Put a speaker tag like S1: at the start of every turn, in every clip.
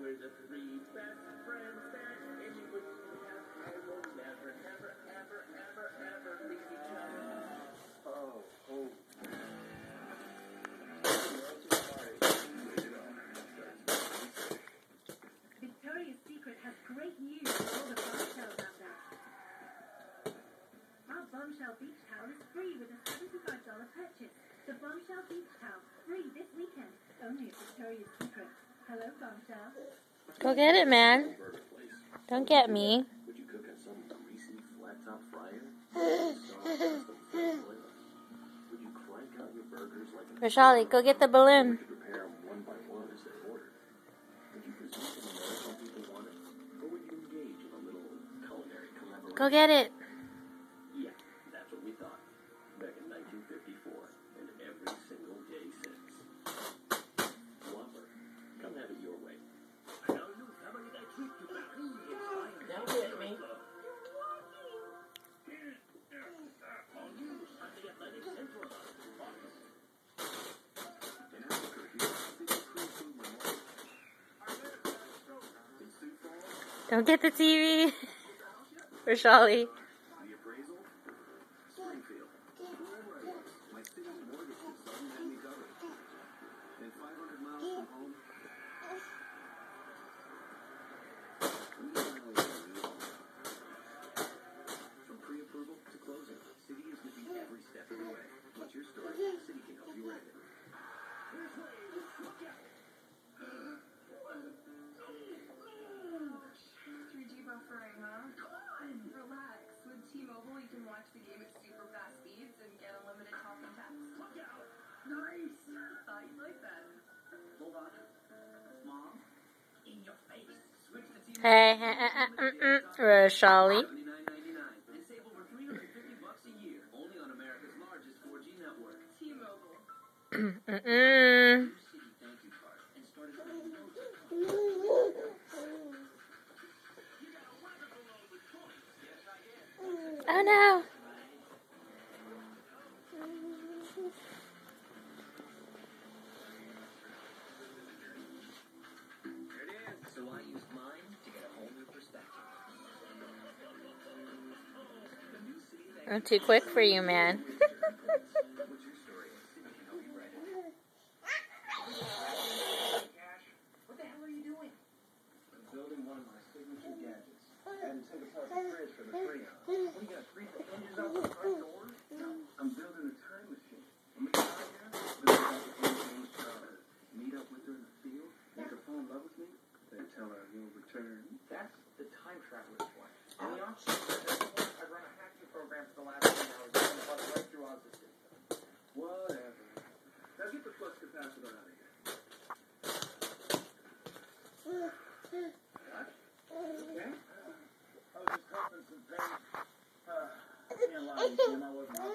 S1: We're the three best friends that anyone can have. I will never, never, ever, ever, ever leave each other.
S2: Oh, oh.
S3: Victoria's Secret has great news for all the bombshells out there. Our Bombshell Beach Towel is free with a $75 purchase. The Bombshell Beach Towel, free this weekend, only at Victoria's Secret.
S4: Go get it, man. Don't get me.
S2: Would you cook on some greasy flat top
S4: Don't get the TV. Rashali.
S2: The With
S5: T-Mobile, you can watch the game at super fast speeds and get unlimited talk and text. Nice. Thought you'd like that.
S1: Hold on. Mom, in your face. Switch to T-Mobile.
S4: Hey, uh, uh, uh, mm, mm, Rashali.
S2: $79.99 and
S4: Oh no. I'm too quick for you, man.
S2: What's your story? Citi can help you write it.
S1: Cash. What the hell are you doing?
S2: I'm building one of my signature gadgets. And take apart the fridge for the
S1: the hinges
S2: I'm building a time machine. Meet up with her in the field, make her fall in love with me, then tell her you'll return.
S1: That's the time traveler's one. And the offshoot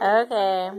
S4: Okay.